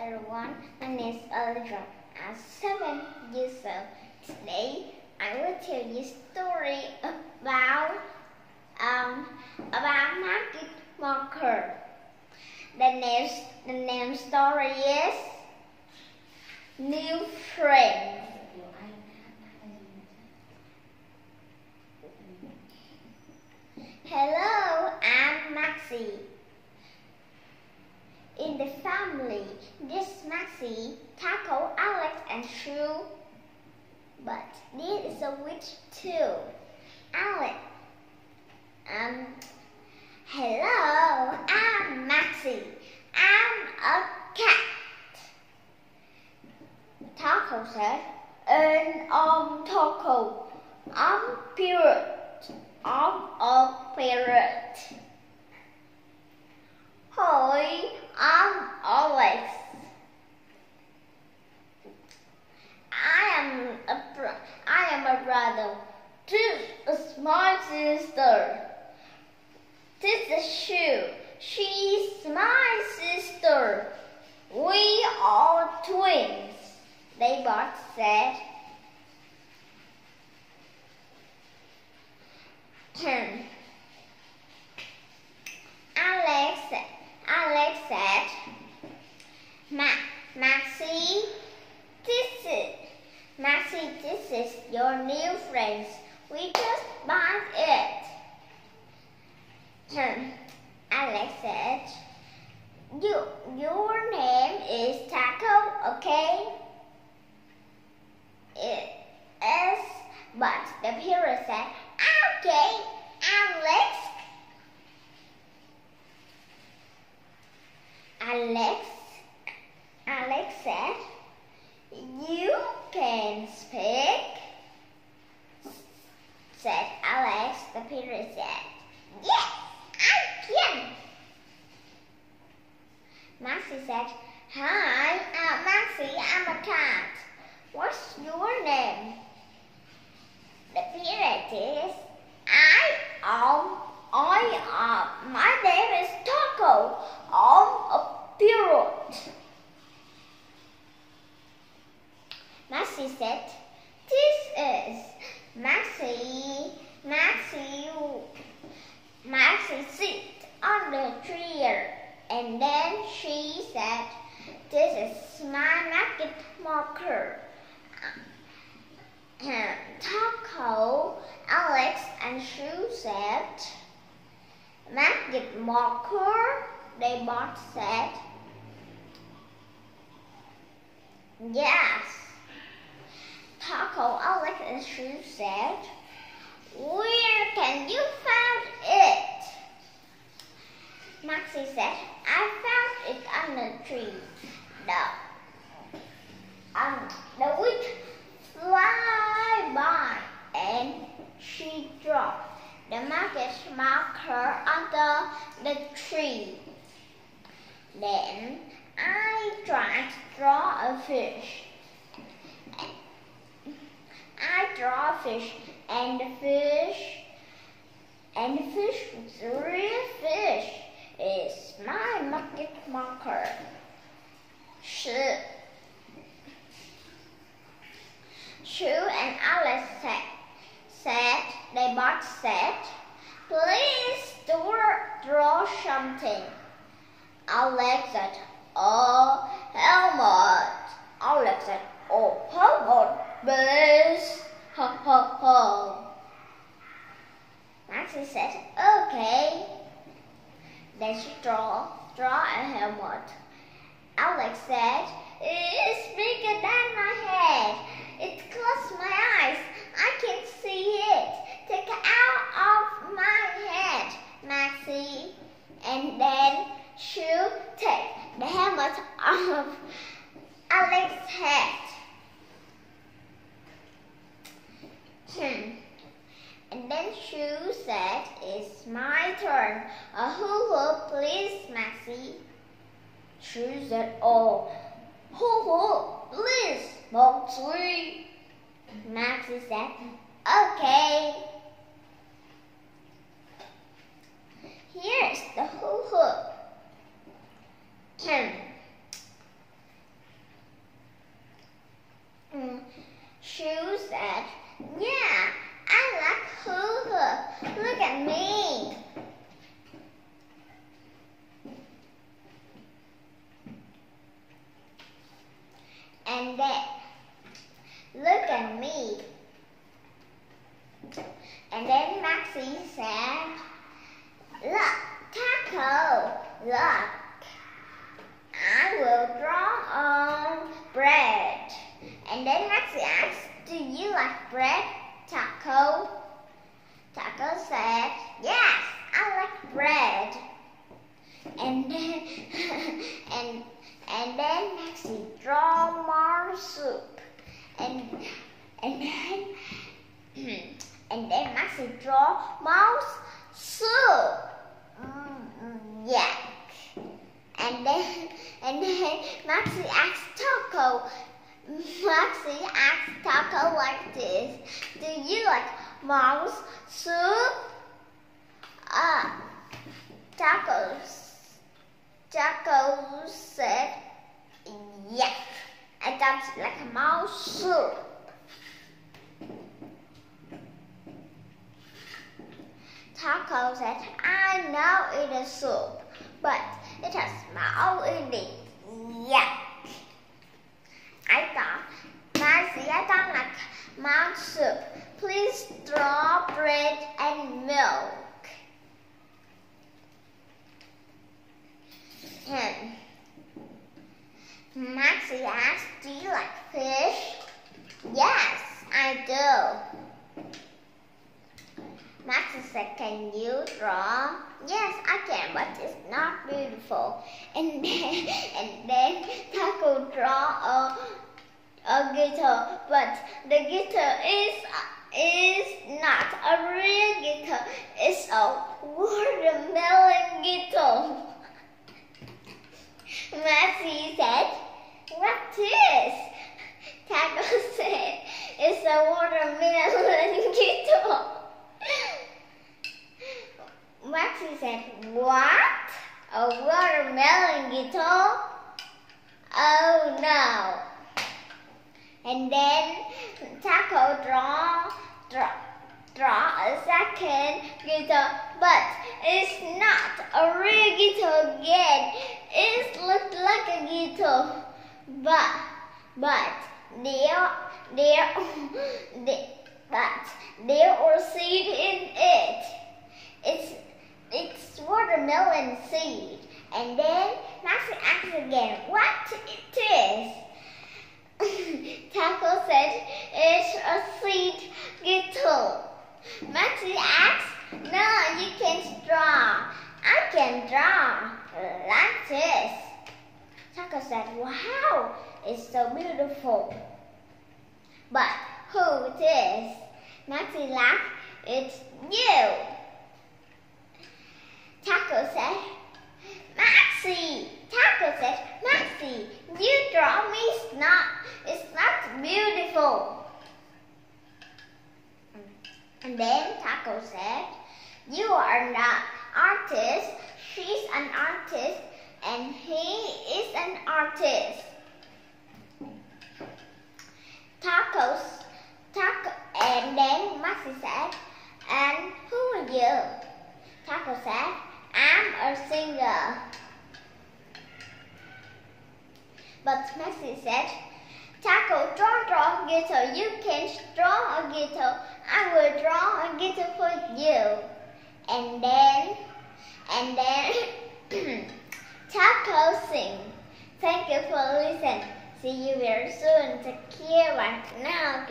everyone. My name is Alejandra. I'm seven years old. Today, I will tell you a story about um about magic marker. The name the name story is New Friend. Hello, I'm Maxie. In the family, this Maxie, Taco, Alex, and Shu. This is a witch too. Alex. Um. Hello, I'm Maxie. I'm a cat. Taco said, and um, Taco, I'm pirate. I'm a parrot. Hi, I'm Alex. I am a bro- I am a brother. This is my sister. This is Shu. She's my sister. We are twins. They both said. Hmm. Alex, Alex said, Ma, Maxie, this is, Maxie, this is your new friends. We just bought it. Hmm. Alex said, you, your name is Taco, okay? It is, but the parrot said, okay, Alex. Alex, Alex said, you can speak. Said Alex, the parrot said, yes, I can. Maxie said, hi, I'm Maxie, I'm a cat. What's your name? The parrot is, I, um, I, uh, my name is Taco. I'm a parrot. Maxie said, this is Maxie, Maxie, Maxie sit on the tree and then she said, this is my magic marker. Taco, Alex, and Shu said, Magic marker, they both said, Yes. Taco, Alex, and Shu said, Where can you find it? Maxie said, I found it on the tree. The, um, the witch fly by and she dropped the magic marker under the tree. Then I tried to draw a fish. I draw a fish and the fish and the fish was real fish. It's my market marker. 是 Shu and Alice said, both said, please draw, draw something. Alex said, oh, helmet. Alex said, oh, helmet, please. Ha ha ha. Maxie said, okay. Then she draw, draw a helmet. Alex said, it's bigger than my head. It closed my eyes. I can't see it out of my head, Maxie. And then she'll take the helmet off Alex's head. Hmm. And then Shu said, It's my turn. A hoo-hoo, please, Maxie. Shu said, Oh, hoo-hoo, please, Maxie. Maxie said, Okay. Here's the hoo-hoo. Hmm. Then look at me. And then Maxie said, Look, Taco, look. I will draw on bread. And then Maxie asked, Do you like bread, Taco? Taco said, Yes, I like bread. And then, and and then Maxie draw more soup. And and then and then Maxie draw mouse soup. Mm, yeah. And then and then Maxie asked Taco. Maxie asked Taco like this. Do you like mouse soup? Uh, tacos. Taco said, yes. I thought like a mouse soup. Taco said, I know it is soup, but it has smell in it. Yuck. I thought, Marcy, I don't like mouse soup. Please draw bread and milk. And Maxie asked, Do you like fish? Yes, I do. Maxie said, Can you draw? Yes, I can, but it's not beautiful. And then, and then Taco draw a, a guitar, but the guitar is is not a real guitar. It's a watermelon guitar. Maxie said, What is? Taco said, It's a watermelon guitar. Maxie said, What? A watermelon guitar? Oh no. And then Taco draw, draw, draw a second guitar, but it's not a real guitar again. It looks like a guitar, but but there there, but there are seed in it. It's it's watermelon seed. And then Maxie asked again, what it is? Taco said, it's a seed guitar. Maxie asked, no, you can't draw. I can draw like this. Taco said, wow, it's so beautiful. But who it is? Maxie laughed, it's you. Taco said, Maxie. Taco said, Maxie, you draw me it's not, it's not beautiful. And then Taco said, you are not artist, she's an artist, and he is an artist. Tacos, taco, and then Maxie said, and who are you? Taco said, I'm a singer. But Maxie said, draw. You can draw a guitar. I will draw a guitar for you. And then, and then, Taco sing. Thank you for listening. See you very soon. Take care right now.